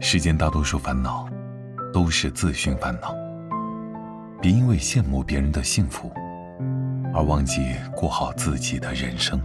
世间大多数烦恼都是自寻烦恼别因为羡慕别人的幸福而忘记过好自己的人生。